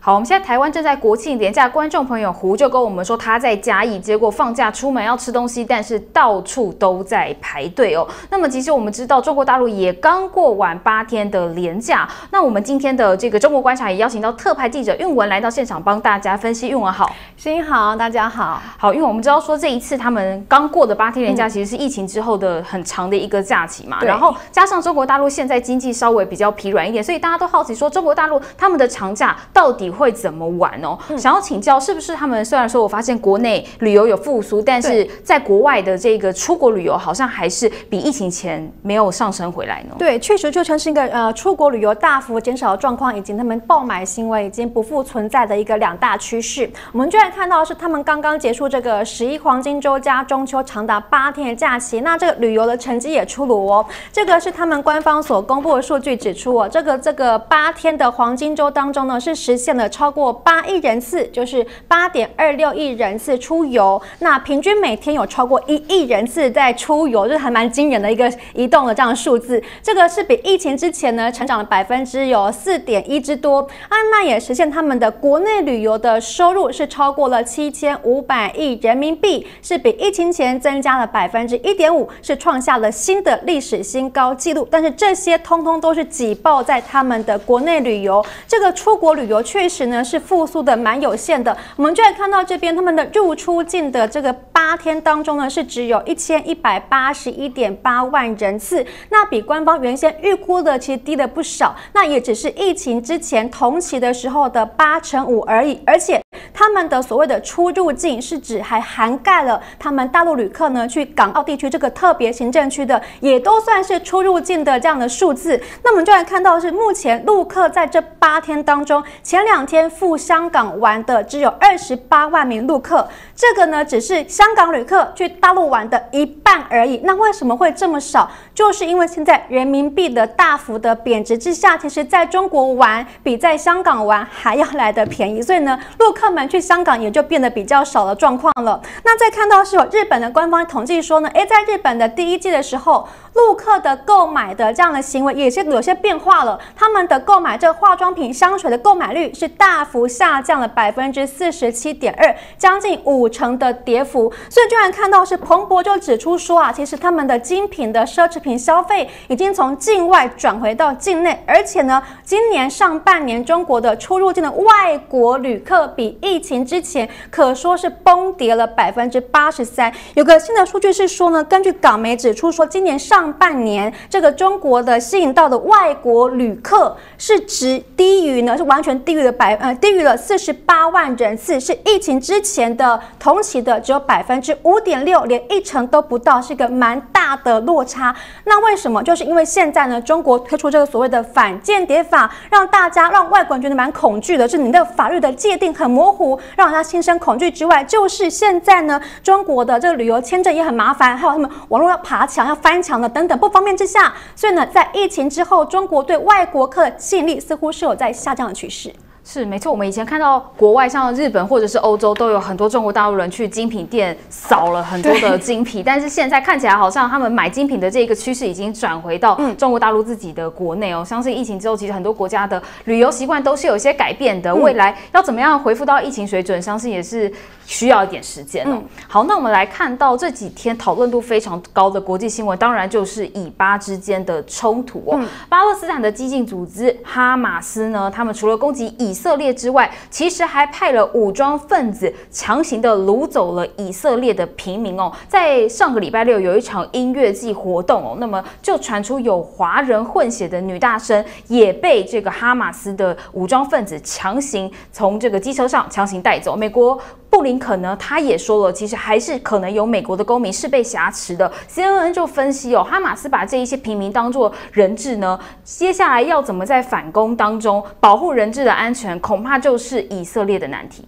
好，我们现在台湾正在国庆连假，观众朋友胡就跟我们说他在嘉义，结果放假出门要吃东西，但是到处都在排队哦。那么其实我们知道，中国大陆也刚过完八天的连假。那我们今天的这个中国观察也邀请到特派记者韵文来到现场，帮大家分析。韵文好，声音好，大家好。好，因为我们知道说这一次他们刚过的八天连假，其实是疫情之后的很长的一个假期嘛。然后加上中国大陆现在经济稍微比较疲软一点，所以大家都好奇说，中国大陆他们的长假到底会怎么玩哦？想要请教，是不是他们虽然说我发现国内旅游有复苏，但是在国外的这个出国旅游好像还是比疫情前没有上升回来呢？对，确实就成是一个呃出国旅游大幅减少的状况，以及他们爆买行为已经不复存在的一个两大趋势。我们居然看到是他们刚刚结束这个十一黄金周加中秋长达八天的假期，那这个旅游的成绩也出炉哦。这个是他们官方所公布的数据指出哦，这个这个八天的黄金周当中呢，是实现了超过八亿人次，就是八点二六亿人次出游。那平均每天有超过一亿人次在出游，这还蛮惊人的一个移动的这样的数字。这个是比疫情之前呢成长了百分之有四点一之多啊。那也实现他们的国内旅游的收入是超过了七千五百亿人民币，是比疫情前增加了百分之一点五，是创下了新的历史新高纪录。但是这些通通都是挤爆在他们的国内旅游，这个出国旅游确其实呢是复苏的蛮有限的。我们就来看到这边他们的入出境的这个八天当中呢，是只有一千一百八十一点八万人次，那比官方原先预估的其实低了不少。那也只是疫情之前同期的时候的八成五而已，而且他们的所谓的出入境是指还涵盖了他们大陆旅客呢去港澳地区这个特别行政区的，也都算是出入境的这样的数字。那我们就来看到是目前陆客在这八天当中，前两天赴香港玩的只有二十八万名陆客，这个呢只是香港旅客去大陆玩的一半而已。那为什么会这么少？就是因为现在人民币的大幅的贬值之下，其实在中国玩比在香港玩还要来的便宜，所以呢，陆客们去香港也就变得比较少的状况了。那再看到是有日本的官方统计说呢，诶，在日本的第一季的时候，陆客的购买的这样的行为也是有些变化了，他们的购买这化妆品、香水的购买率是大幅下降了百分之四十七点二，将近五成的跌幅。所以居然看到是彭博就指出说啊，其实他们的精品的奢侈品消费已经从境外转回到境内，而且呢，今年上半年中国的出入境的外国旅客比疫情之前可说是崩跌了百分之八十三。有个新的数据是说呢，根据港媒指出说，今年上半年这个中国的吸引到的外国旅客是值低于呢，是完全低于了百呃低于了四十八万人次，是疫情之前的同期的只有百分之五点六，连一成都不到，是一个蛮大的落差。那为什么？就是因为现在呢，中国推出这个所谓的反间谍法，让大家让外国人觉得蛮恐惧的，是你的法律的界定很模糊，让他心生恐惧之外，就是现在呢，中国的这个旅游签证也很麻烦，还有他们网络要爬墙、要翻墙的等等不方便之下，所以呢，在疫情之后，中国对外国客的吸引力似乎是有在下降的趋势。是没错，我们以前看到国外像日本或者是欧洲，都有很多中国大陆人去精品店扫了很多的精品，但是现在看起来好像他们买精品的这个趋势已经转回到中国大陆自己的国内哦。相信疫情之后，其实很多国家的旅游习惯都是有一些改变的，未来要怎么样恢复到疫情水准，相信也是需要一点时间哦。好，那我们来看到这几天讨论度非常高的国际新闻，当然就是以巴之间的冲突哦。巴勒斯坦的激进组织哈马斯呢，他们除了攻击以以色列之外，其实还派了武装分子强行的掳走了以色列的平民哦。在上个礼拜六有一场音乐季活动哦，那么就传出有华人混血的女大生也被这个哈马斯的武装分子强行从这个机车上强行带走。美国布林肯呢，他也说了，其实还是可能有美国的公民是被挟持的。CNN 就分析哦，哈马斯把这一些平民当做人质呢，接下来要怎么在反攻当中保护人质的安全？恐怕就是以色列的难题。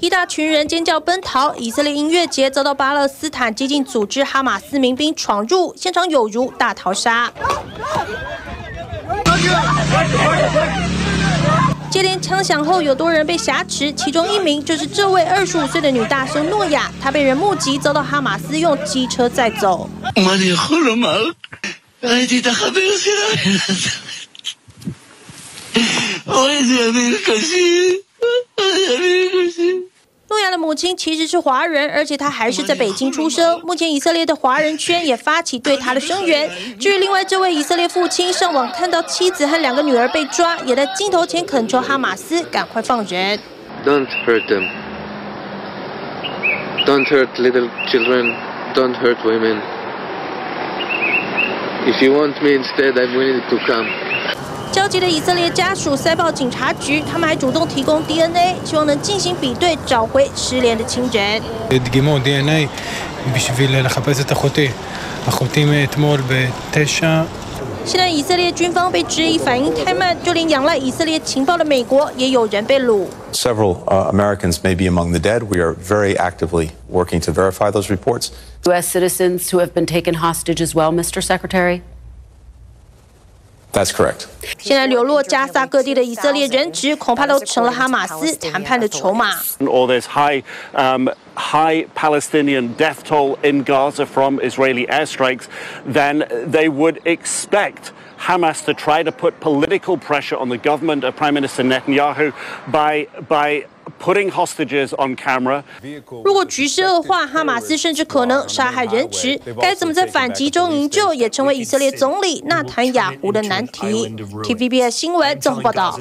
一大群人尖叫奔逃，以色列音乐节遭到巴勒斯坦激进组织哈马斯民兵闯入，现场有如大逃杀。接连枪响后，有多人被挟持，其中一名就是这位二十五岁的女大生诺亚，她被人目击遭到哈马斯用机车载走。诺亚的母亲其实是华人，而且她还是在北京出生。目前以色列的华人圈也发起对她的声援。至于另外这位以色列父亲，上网看到妻子和两个女儿被抓，也在镜头前恳求哈马斯赶快放人。Don't hurt them. Don't hurt little children. Don't hurt women. If you want me instead, I'm willing to come. 焦急的以色列家属塞报警察局，他们还主动提供 DNA，希望能进行比对，找回失联的亲人。 דגימות DNA בשביל לחפש את אחותי. אחותי מאתמול בתשע. 现在以色列军方被质疑反应太慢，就连仰赖以色列情报的美国也有人被掳。 Several uh, Americans may be among the dead. We are very actively working to verify those reports. U.S. citizens who have been taken hostage as well, Mr. Secretary? That's correct. 现在流落加萨各地的以色列人质，恐怕都成了哈马斯谈判的筹码。 or there's high um, high Palestinian death toll in Gaza from Israeli airstrikes, then they would expect Hamas to try to put political pressure on the government of Prime Minister Netanyahu by by putting hostages on camera. 如果局势恶化，哈马斯甚至可能杀害人质。该怎么在反击中营救，也成为以色列总理纳坦雅胡的难题。TVBS 新闻综合报道。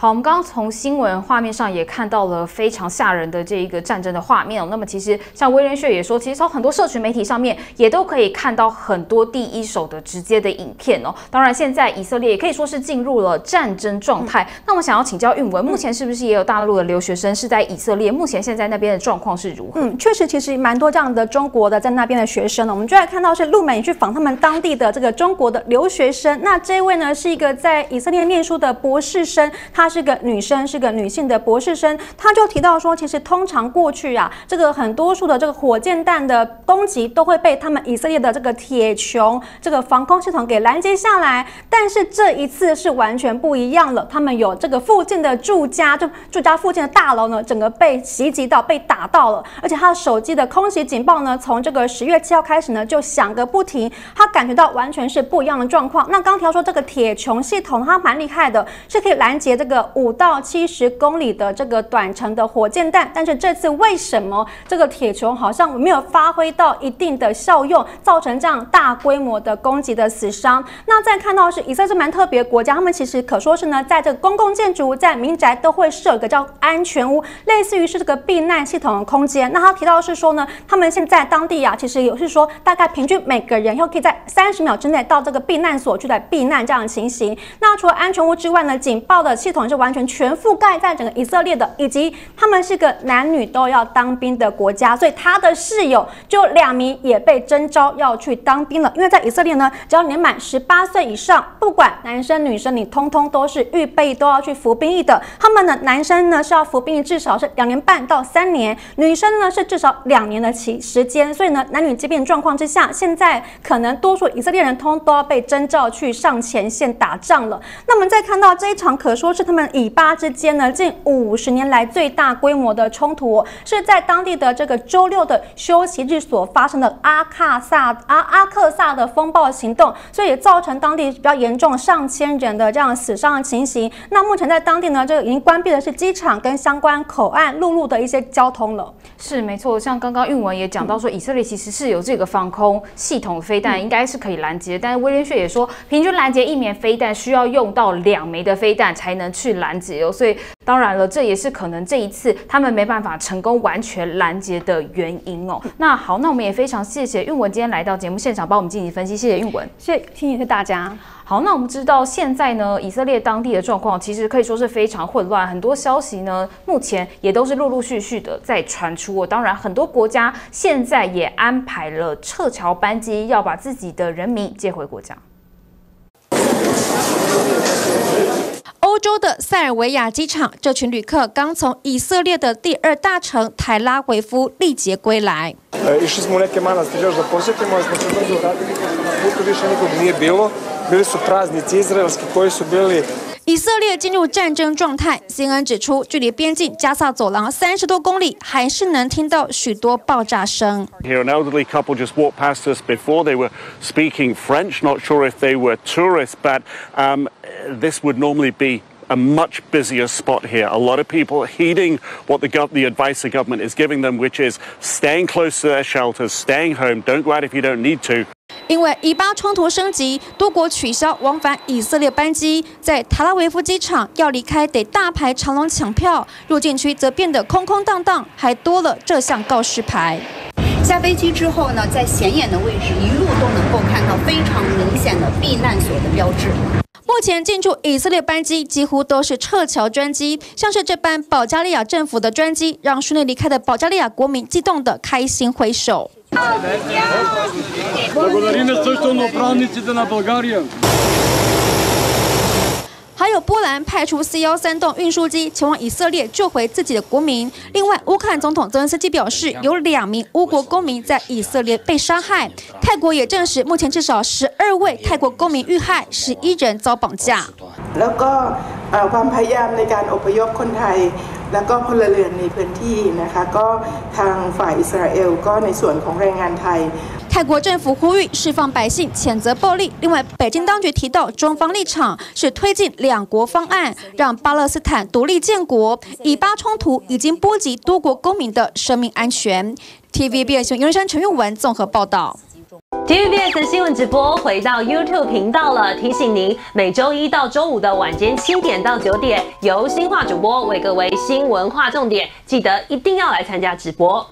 好，我们刚刚从新闻画面上也看到了非常吓人的这一个战争的画面哦。那么其实像威廉逊也说，其实从很多社群媒体上面也都可以看到很多第一手的直接的影片哦。当然，现在以色列也可以说是进入了战争状态。那我想要请教韵文，目前是不是也有大陆的留学生是在以色列？目前现在那边的状况是如何？嗯，确实，其实蛮多这样的中国的在那边的学生呢。我们就来看到是陆美去访他们当地的这个中国的留学生。那这位呢是一个在以色列念书的博士生，是个女生，是个女性的博士生。她就提到说，其实通常过去啊，这个很多数的这个火箭弹的攻击都会被他们以色列的这个铁穹这个防空系统给拦截下来。但是这一次是完全不一样了，他们有这个附近的住家，就住家附近的大楼呢，整个被袭击到，被打到了，而且他的手机的空袭警报呢，从这个十月七号开始呢，就响个不停。他感觉到完全是不一样的状况。那刚条说这个铁穹系统，它蛮厉害的，是可以拦截这个五到七十公里的这个短程的火箭弹。但是这次为什么这个铁穹好像没有发挥到一定的效用，造成这样大规模的攻击的死伤？那再看到是以色列是蛮特别国家，他们其实可说是呢，在这个公共建筑、在民宅都会设一个叫安全屋，类似于是这个避难系统的空间。那他提到是说呢，他们现在当地啊，其实有是说大概平均每个人要可以在三十秒之内到这个避难所去来避难这样的情形。那除了安全屋之外呢，警报的系统是完全全覆盖在整个以色列的，以及他们是个男女都要当兵的国家，所以他的室友就两名也被征召要去当兵了。因为在以色列呢，只要年满十八岁以上，不管男生女生，你通通都是预备都要去服兵役的。他们呢，男生呢是要服兵役至少是两年半到三年，女生呢是至少两年的期时间。所以呢，男女皆兵状况之下，现在可能多数以色列人通都要被征召去上前线打仗了。那我们再看到这一场，可说是他们以巴之间呢近五十年来最大规模的冲突、哦，是在当地的这个周六的休息日所发生的阿卡萨阿阿克萨的风暴行动，所以也造成当地比较严重上千人的这样死伤的情形。那目前在当地呢，这个已经关闭的是机场跟相关口岸陆路的一些交通了。是没错，像刚刚韵文也讲到说，以色列其实是有这个防空系统飞弹，应该是可以拦截。但是威廉逊也说，平均拦截一枚飞弹需要用到两枚的飞弹才能去拦截哦。所以当然了，这也是可能这一次他们没办法成功完全拦截的原因哦。那好，那我们也非常谢谢韵文今天来到节目现场帮我们进行分析，谢谢韵文。谢谢谢大家。好，那我们知道现在呢，以色列当地的状况其实可以说是非常混乱，很多消息呢，目前也都是陆陆续续的在传出。当然，很多国家现在也安排了撤侨班机，要把自己的人民接回国家。欧洲的塞尔维亚机场，这群旅客刚从以色列的第二大城泰拉维夫历劫归来。 Išli smo u neke manastire još da posjetimo, ali smo se brzo vratili, putu više nikog nije bilo. Bili su praznici izraelski koji su bili 以色列进入战争状态，CNN 指出，距离边境加萨走廊三十多公里，还是能听到许多爆炸声。 Here, an elderly couple just walked past us before. They were speaking French. Not sure if they were tourists, but um, this would normally be a much busier spot here. A lot of people heeding what the, gov- the advice the government is giving them, which is staying close to their shelters, staying home, don't go out if you don't need to. 因为以巴冲突升级，多国取消往返以色列班机，在塔拉维夫机场要离开得大排长龙抢票，入境区则变得空空荡荡，还多了这项告示牌。下飞机之后呢，在显眼的位置一路都能够看到非常明显的避难所的标志。目前进驻以色列班机几乎都是撤侨专机，像是这班保加利亚政府的专机，让顺利离开的保加利亚国民激动的开心挥手。还有波兰派出 C 幺三栋运输机前往以色列救回自己的国民。另外，乌克兰总统泽连斯基表示，有两名乌国公民在以色列被杀害。泰国也证实，目前至少十二位泰国公民遇害，十一人遭绑架。 แล้วก็ความพยายามในการอพยพคนไทย แล้วก็พลเรือนในพื้นที่นะคะก็ทางฝ่ายอิสราเอลก็ในส่วนของแรงงานไทย 泰国政府呼吁释放百姓，谴责暴力。另外，北京当局提到，中方立场是推进两国方案，让巴勒斯坦独立建国。以巴冲突已经波及多国公民的生命安全。TVB 新闻袁山、陈玉文综合报道。TVBS 新闻直播回到 YouTube 频道了，提醒您每周一到周五的晚间七点到九点，由新化主播为各位新闻划重点，记得一定要来参加直播。